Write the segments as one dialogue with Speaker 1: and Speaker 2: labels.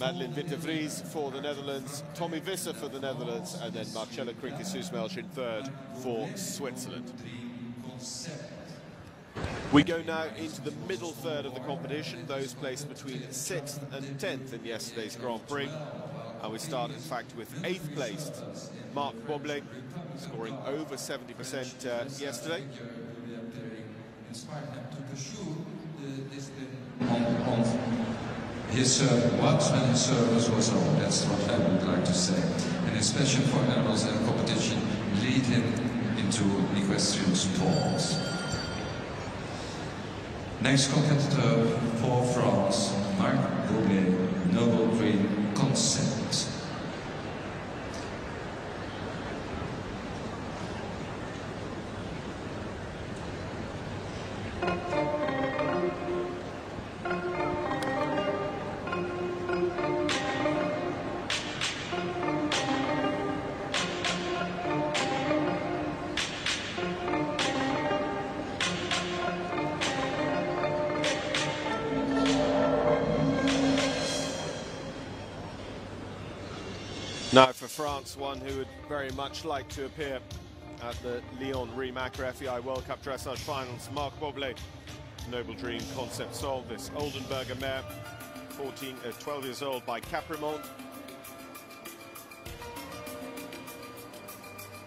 Speaker 1: Madeleine Witte-Vries for the Netherlands, Tommy Visser for the Netherlands, and then Marcela Krinke Susmelj in third for Switzerland. We go now into the middle third of the competition, those placed between 6th and 10th in yesterday's Grand Prix. And we start, in fact, with 8th placed Marc Boblet, scoring over 70% uh, yesterday.
Speaker 2: His was when his service was on, that's what I would like to say. And his passion for animals and competition lead him into equestrian sports. Next competitor for France, Marc Boblet, Noble Dream Concept.
Speaker 1: France, one who would very much like to appear at the Lyon Reem Acra FEI World Cup Dressage Finals, Marc Boblet, Noble Dream Concept Sol, this Oldenburger mare, 14, uh, 12 years old by Caprimont.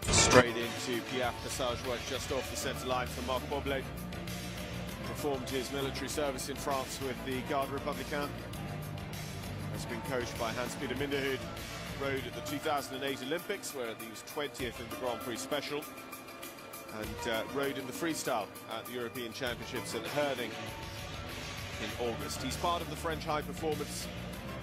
Speaker 1: Straight into Piaffe Passage work just off the centre line for Marc Boblet. Performed his military service in France with the Garde Républicaine. Has been coached by Hans-Peter Minderhoud rode at the 2008 Olympics, where he was 20th in the Grand Prix Special, and uh, rode in the freestyle at the European Championships in Herning in August. He's part of the French high performance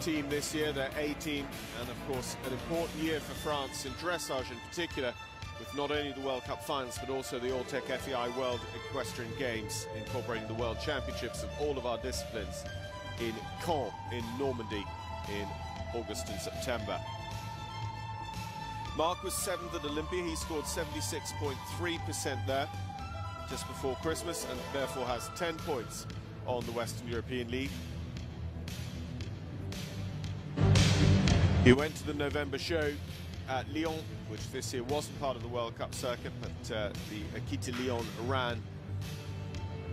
Speaker 1: team this year, their A team, and of course an important year for France in dressage in particular, with not only the World Cup finals but also the Alltech FEI World Equestrian Games, incorporating the World Championships of all of our disciplines in Caen in Normandy in August and September. Marc was seventh at Olympia. He scored 76.3% there just before Christmas and therefore has 10 points on the Western European League. He went to the November show at Lyon, which this year wasn't part of the World Cup circuit, but uh, the Equita Lyon ran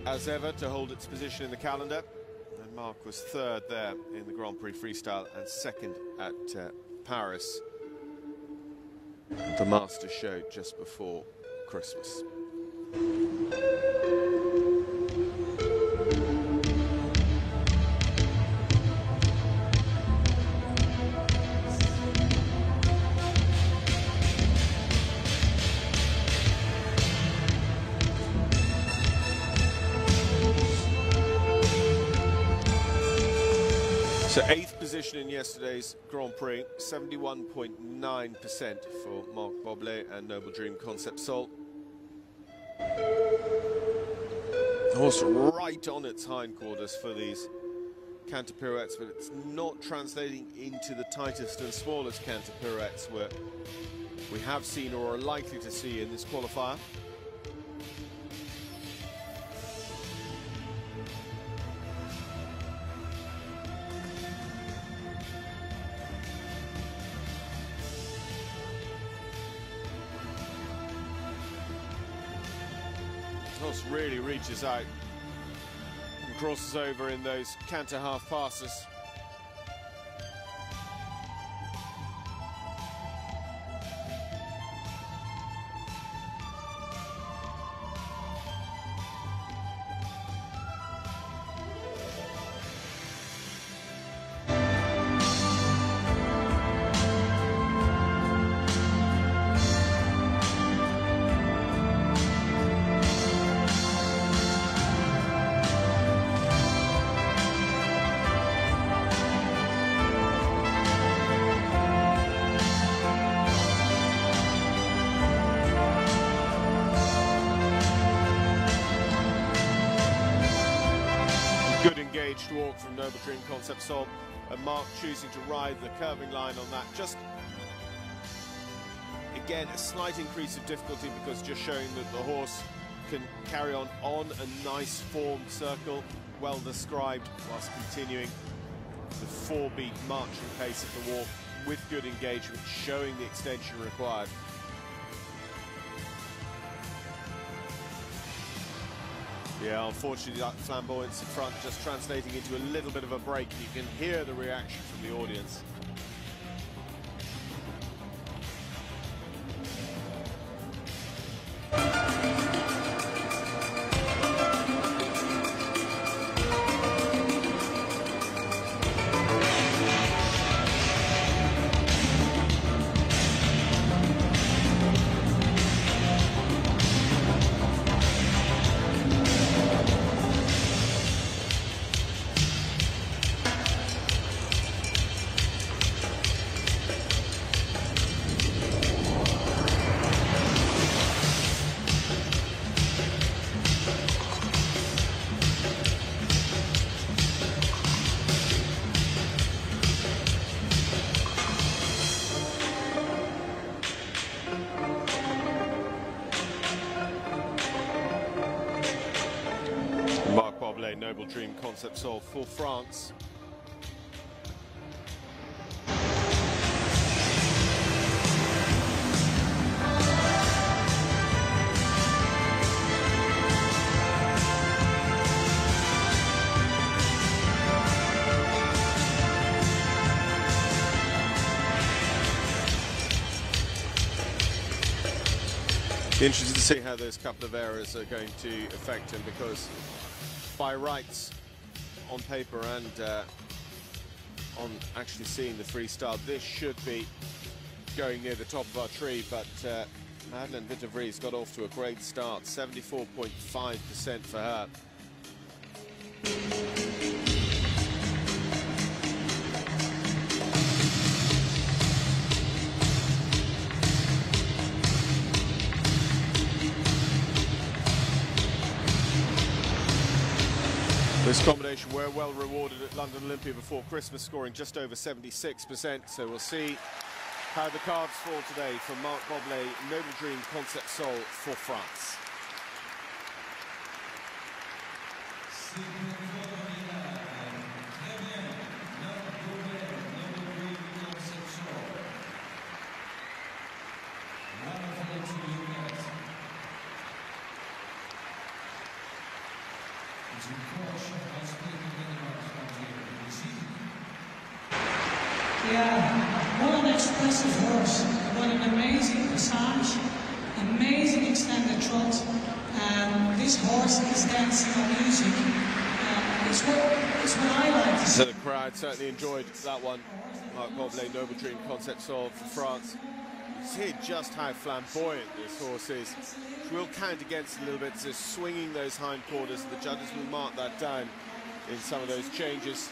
Speaker 1: as ever to hold its position in the calendar. And Marc was third there in the Grand Prix Freestyle and second at uh, Paris the Master Show just before Christmas. So eighth position in yesterday's Grand Prix, 71.9% for Marc Boblet and Noble Dream Concept Sol. Horse right on its hindquarters for these canter pirouettes, but it's not translating into the tightest and smallest canter pirouettes where we have seen or are likely to see in this qualifier. Horse really reaches out and crosses over in those canter half passes. Engaged walk from Noble Dream Concept Sol and Marc choosing to ride the curving line on that. Just, again, a slight increase of difficulty because just showing that the horse can carry on on a nice formed circle, well described, whilst continuing the four-beat marching pace of the walk with good engagement, showing the extension required. Yeah, unfortunately, that flamboyance in front just translating into a little bit of a break. You can hear the reaction from the audience. Noble Dream Concept Sol for France. Interested to see how those couple of errors are going to affect him because by rights on paper and uh, on actually seeing the freestyle, this should be going near the top of our tree, but uh, Madeleine Witte-Vries got off to a great start, 74.5% for her. This combination were well rewarded at London Olympia before Christmas, scoring just over 76%. So we'll see how the cards fall today for Marc Boblet, Noble Dream Concept Sol for France.
Speaker 3: Yeah, what an expressive horse. What an amazing passage, amazing extended trot. Um, this horse is dancing on music. Uh, it's, what, it's what I like to see.
Speaker 1: So the crowd certainly enjoyed that one. Marc Boblet, Noble Dream Concept Sol for France. You see just how flamboyant this horse is. Will count against a little bit, so swinging those hind quarters, and the judges will mark that down in some of those changes.